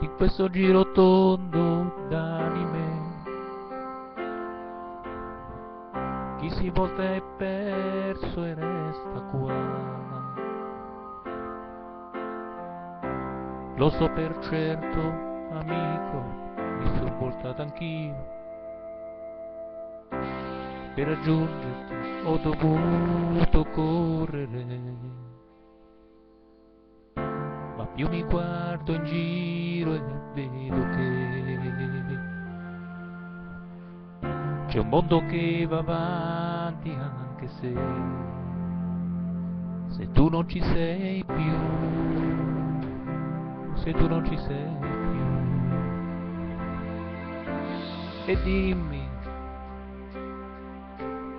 in questo giro tondo d'anime. Chi si volta è perso e resta qua. Lo so per certo, amico, mi sono voltato anch'io. Per raggiungerti ho dovuto correre più mi guardo in giro e vedo che c'è un mondo che va avanti anche se se tu non ci sei più se tu non ci sei più. E dimmi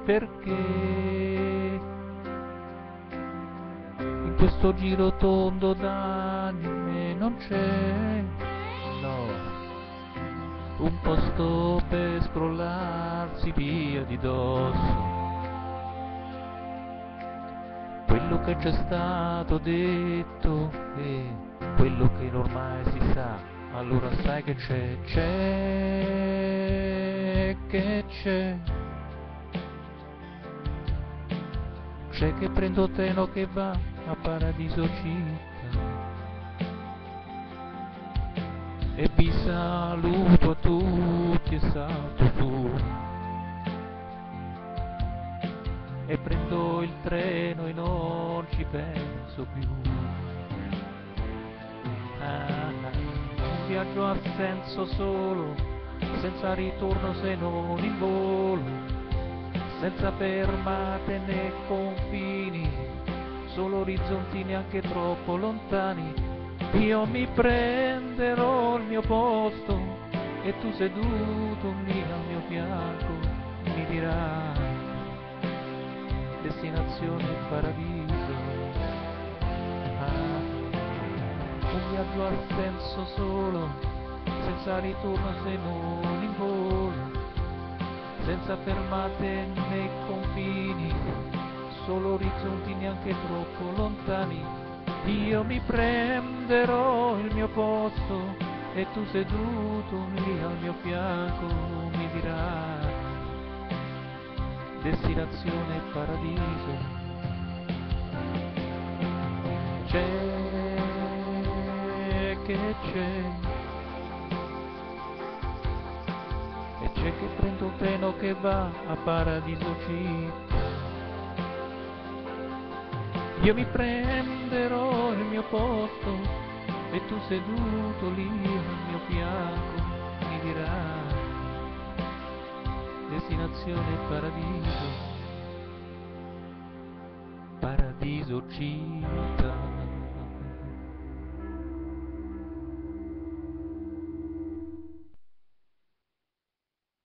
perché in questo giro tondo d'anime non c'è, no, un posto per scrollarsi via di dosso. Quello che c'è stato detto e quello che ormai si sa, allora sai che c'è, c'è, che c'è. C'è che prendo treno che va a Paradiso Città e vi saluto a tutti e salto su e prendo il treno e non ci penso più ah, un viaggio ha senso solo senza ritorno se non in volo senza fermate né confini, solo orizzonti neanche troppo lontani. Io mi prenderò il mio posto e tu seduto lì al mio fianco mi dirai destinazione paradiso. Ah, un viaggio al senso solo, senza ritorno se non in volo senza fermate né confini, solo orizzonti neanche troppo lontani. Io mi prenderò il mio posto e tu seduto lì al mio fianco mi dirai destinazione paradiso. C'è che c'è c'è che prendo un treno che va a Paradiso Città. Io mi prenderò il mio posto e tu seduto lì al mio fianco mi dirai destinazione paradiso, paradiso città.